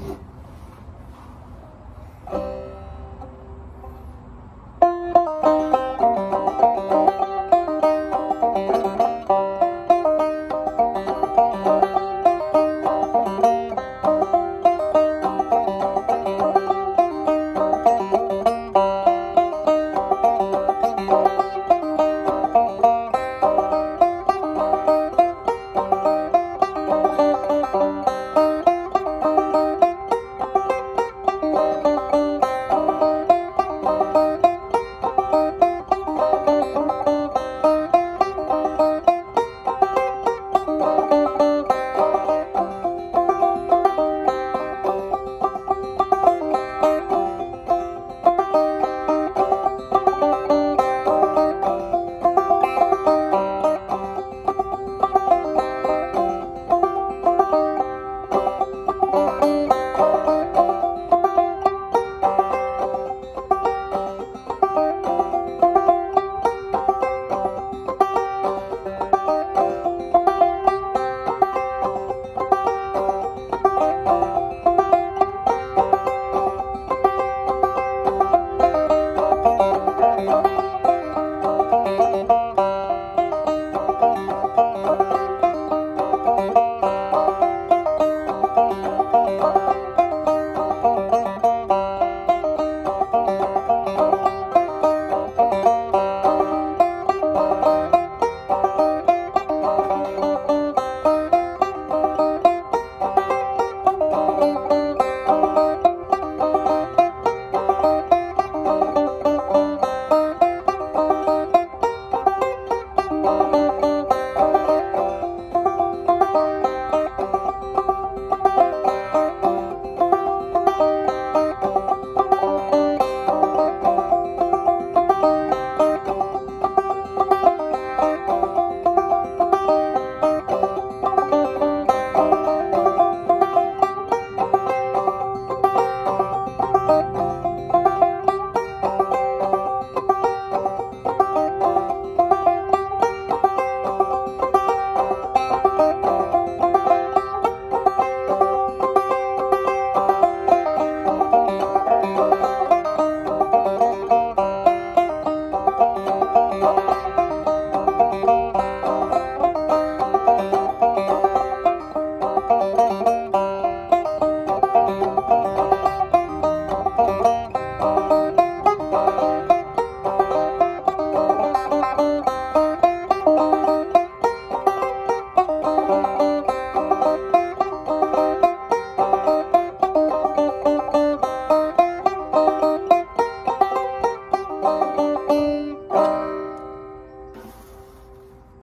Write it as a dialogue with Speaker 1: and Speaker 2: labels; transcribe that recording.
Speaker 1: Bye.